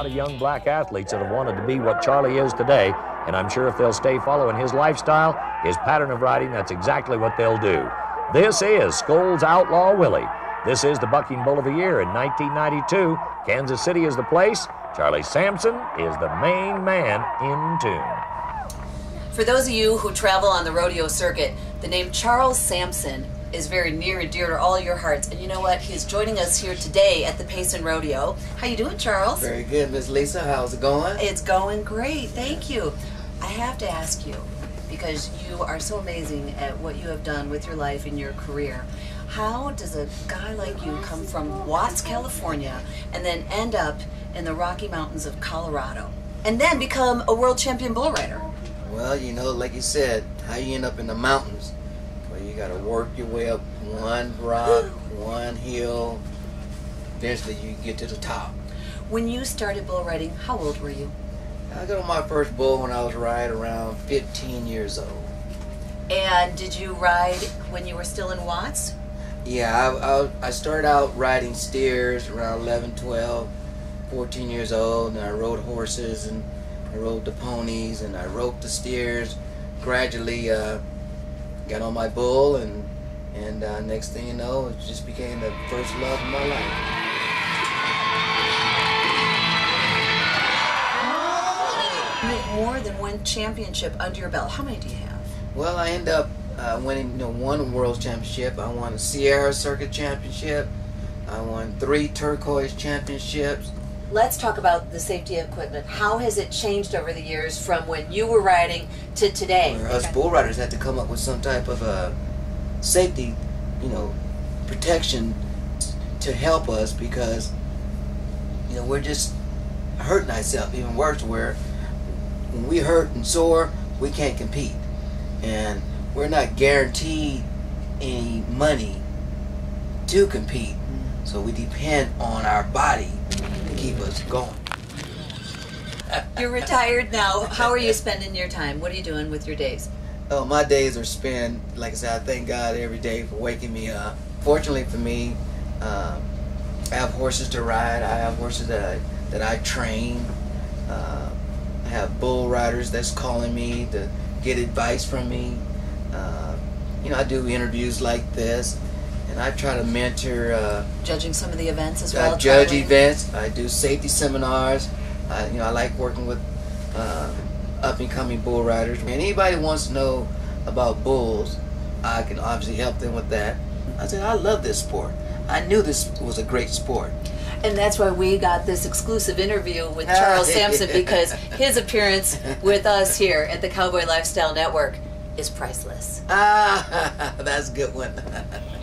lot of young black athletes that have wanted to be what Charlie is today, and I'm sure if they'll stay following his lifestyle, his pattern of riding, that's exactly what they'll do. This is Skoal's Outlaw Willie. This is the Bucking Bull of the Year in 1992. Kansas City is the place. Charlie Sampson is the main man in tune. For those of you who travel on the rodeo circuit, the name Charles Sampson is very near and dear to all your hearts. And you know what? He's joining us here today at the Payson Rodeo. How you doing, Charles? Very good, Miss Lisa. How's it going? It's going great. Thank you. I have to ask you because you are so amazing at what you have done with your life and your career. How does a guy like you come from Watts, California, and then end up in the Rocky Mountains of Colorado, and then become a world champion bull rider? Well, you know, like you said, how you end up in the mountains got to work your way up one rock, one hill. Eventually, you get to the top. When you started bull riding, how old were you? I got on my first bull when I was right around 15 years old. And did you ride when you were still in Watts? Yeah, I, I, I started out riding steers around 11, 12, 14 years old, and I rode horses and I rode the ponies and I roped the steers. Gradually, uh, got on my bull, and and uh, next thing you know, it just became the first love of my life. More than one championship under your belt. How many do you have? Well, I end up uh, winning you know, one world championship. I won a Sierra Circuit championship. I won three turquoise championships. Let's talk about the safety equipment. How has it changed over the years from when you were riding to today? Well, us bull riders had to come up with some type of a safety, you know, protection to help us because, you know, we're just hurting ourselves even worse where when we hurt and sore, we can't compete. And we're not guaranteed any money to compete. Mm. So we depend on our body us going. You're retired now. How are you spending your time? What are you doing with your days? Oh, my days are spent, like I said, I thank God every day for waking me up. Fortunately for me, um, I have horses to ride. I have horses that I, that I train. Uh, I have bull riders that's calling me to get advice from me. Uh, you know, I do interviews like this and I try to mentor. Uh, Judging some of the events as well. I judge traveling. events. I do safety seminars. I, you know, I like working with uh, up and coming bull riders. And anybody wants to know about bulls, I can obviously help them with that. I said, I love this sport. I knew this was a great sport. And that's why we got this exclusive interview with Charles Sampson because his appearance with us here at the Cowboy Lifestyle Network is priceless. Ah, that's a good one.